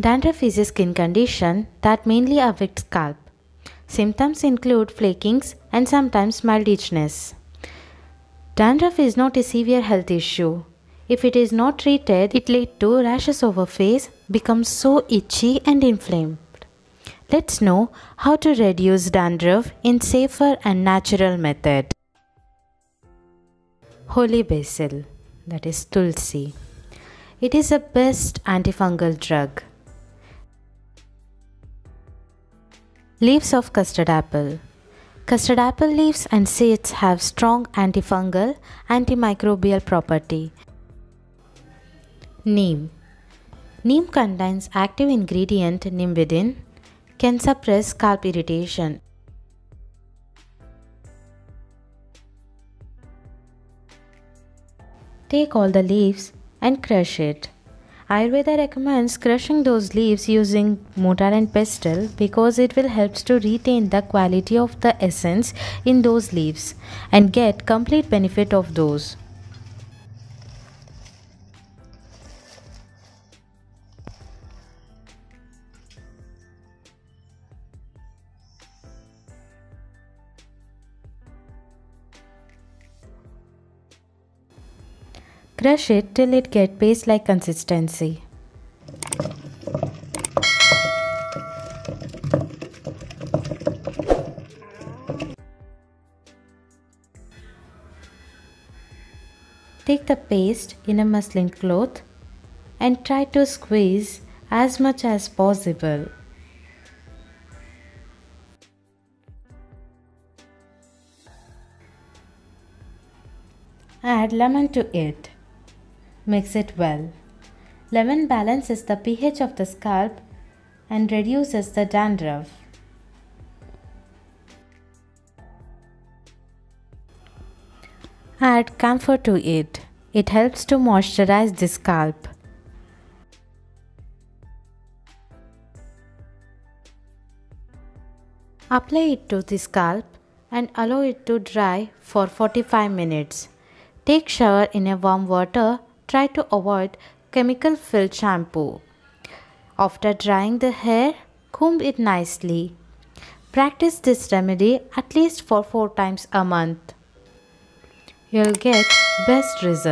Dandruff is a skin condition that mainly affects scalp. Symptoms include flakings and sometimes mild itchiness. Dandruff is not a severe health issue. If it is not treated, it leads to rashes over face, becomes so itchy and inflamed. Let's know how to reduce dandruff in safer and natural method. Holy basil, that is tulsi. It is the best antifungal drug. Leaves of custard apple. Custard apple leaves and seeds have strong antifungal, antimicrobial property. Neem. Neem contains active ingredient nimbecidine, can suppress scalp irritation. Take all the leaves and crush it. Ayurveda recommends crushing those leaves using mortar and pestle because it will help to retain the quality of the essence in those leaves and get complete benefit of those. Crush it till it get paste-like consistency. Take the paste in a muslin cloth and try to squeeze as much as possible. Add lemon to it. Mix it well. Lemon balances the pH of the scalp and reduces the dandruff. Add camphor to it. It helps to moisturize the scalp. Apply it to the scalp and allow it to dry for 45 minutes. Take shower in a warm water try to avoid chemical filled shampoo. After drying the hair, comb it nicely. Practice this remedy at least for 4 times a month. You'll get best results.